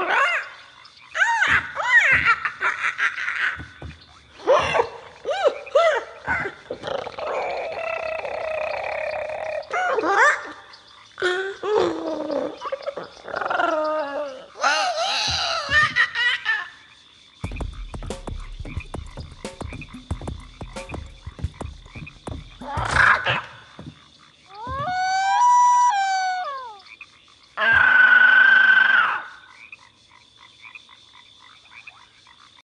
Quran